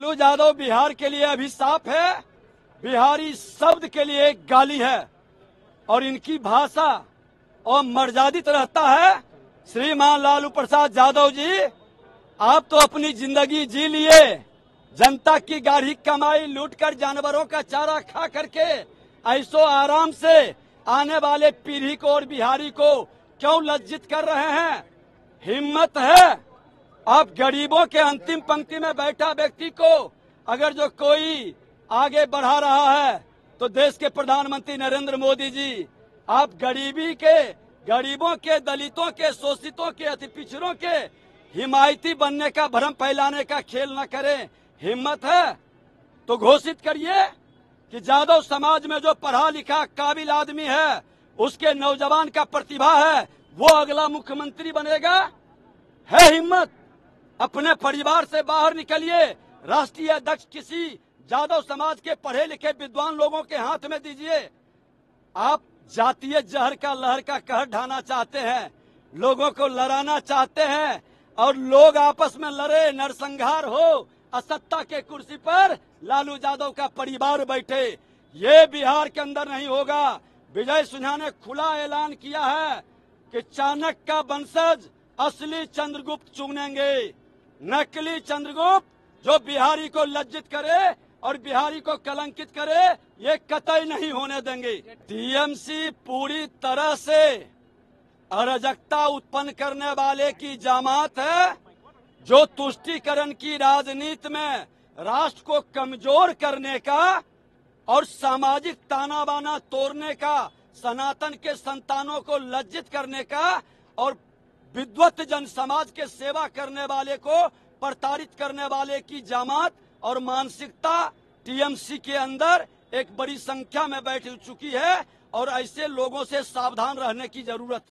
लालू यादव बिहार के लिए अभिशाप है। बिहारी शब्द के लिए एक गाली है। और इनकी भाषा और मर्यादित रहता है। श्रीमान लालू प्रसाद यादव जी, आप तो अपनी ज़िंदगी जी लिए। जनता की गाढ़ी कमाई, लूटकर जानवरों का चारा खा करके ऐसो आराम से आने वाले पीढ़ी को और बिहारी को क्यों लज्जित कर रहे हैं? हिम्मत है। आप गरीबों के अंतिम पंक्ति में बैठा व्यक्ति को अगर जो कोई आगे बढ़ा रहा है तो देश के प्रधानमंत्री नरेंद्र मोदी जी, आप गरीबी के, गरीबों के, दलितों के, शोषितों के, अति पिछड़ों के हिमायती बनने का, भ्रम फैलाने का खेल न करें। हिम्मत है? तो घोषित करिए कि जादव समाज में जो पढ़ा लिखा काबिल आदमी है, उसके नौजवान का प्रतिभा है, वो अगला मुख्यमंत्री बनेगा। है हिम्मत? अपने परिवार से बाहर निकलिए। राष्ट्रीय अध्यक्ष किसी जादव समाज के पढ़े लिखे विद्वान लोगों के हाथ में दीजिए। आप जातीय जहर का लहर का कहर ढाना चाहते हैं, लोगों को लड़ाना चाहते हैं, और लोग आपस में लड़े, नरसंहार हो, असत्ता के कुर्सी पर लालू यादव का परिवार बैठे। ये बिहार के अंदर नहीं होगा। विजय सिन्हा ने खुला ऐलान किया है कि चाणक्य का वंशज असली चंद्रगुप्त चुनेंगे नकली चंद्रगुप्त जो बिहारी को लज्जित करे और बिहारी को कलंकित करे, ये कतई नहीं होने देंगे। टीएमसी पूरी तरह से अराजकता उत्पन्न करने वाले की जामात है, जो तुष्टीकरण की राजनीति में राष्ट्र को कमज़ोर करने का और सामाजिक ताना बाना तोड़ने का, सनातन के संतानों को लज्जित करने का और विद्वत जन समाज के सेवा करने वाले को प्रताड़ित करने वाले की जमात और मानसिकता टीएमसी के अंदर एक बड़ी संख्या में बैठ चुकी है और ऐसे लोगों से सावधान रहने की ज़रूरत